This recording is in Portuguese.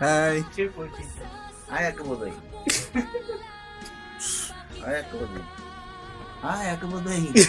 Ai, Tipo, tipo. ai kemudian. Hai ai Hai kemudian.